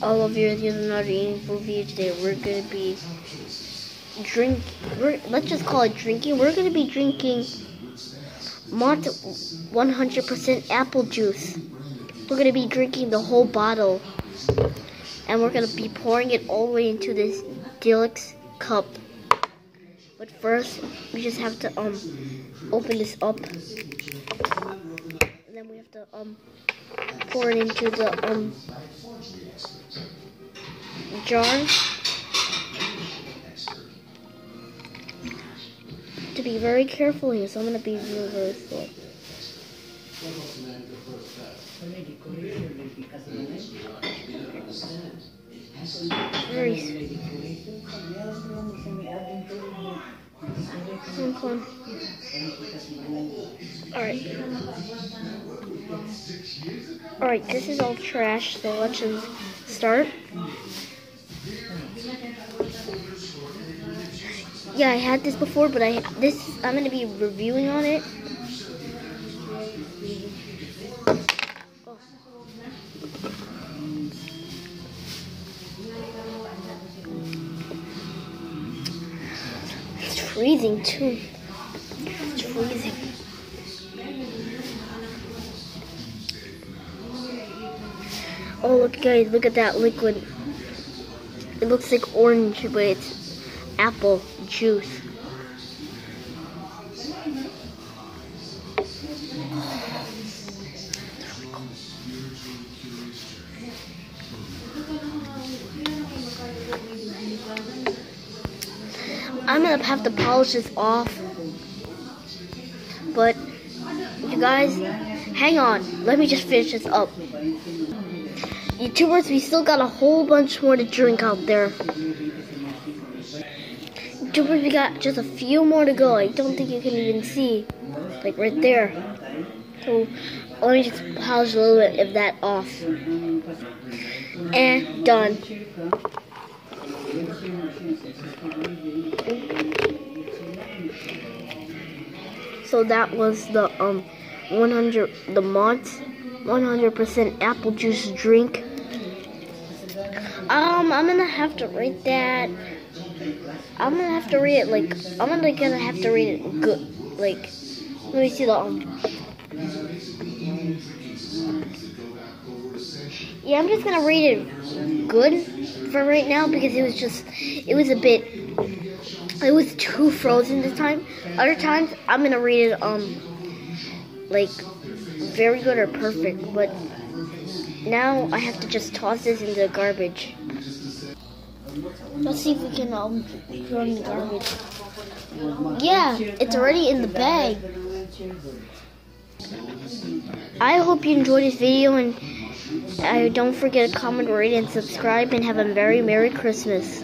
all of you here's another eating food video today. We're gonna be drink. Let's just call it drinking. We're gonna be drinking Mott 100% apple juice. We're gonna be drinking the whole bottle, and we're gonna be pouring it all the way into this deluxe cup. But first, we just have to um open this up, and then we have to um pour it into the um jar. To be very careful here, so I'm gonna be very, really slow. Very on, come on. Alright. Alright, this is all trash, so let's just start. Yeah, I had this before, but I this I'm gonna be reviewing on it. It's freezing too. It's freezing. Oh look guys, look at that liquid. It looks like orange, but it's apple juice. I'm gonna have to polish this off. But you guys, hang on. Let me just finish this up. YouTubers, we still got a whole bunch more to drink out there. YouTubers, we got just a few more to go. I don't think you can even see. Like right there. So let me just polish a little bit of that off. And done. So that was the um 100 the Mott 100% apple juice drink. Um, I'm gonna have to rate that. I'm gonna have to rate it like I'm gonna gonna have to rate it good. Like, let me see the um. Yeah, I'm just gonna rate it good for right now because it was just it was a bit it was too frozen this time. Other times I'm gonna rate it um like very good or perfect, but now I have to just toss this into the garbage. Let's see if we can um throw in the garbage. Yeah, it's already in the bag. I hope you enjoyed this video and I don't forget to comment, rate, and subscribe and have a very Merry Christmas.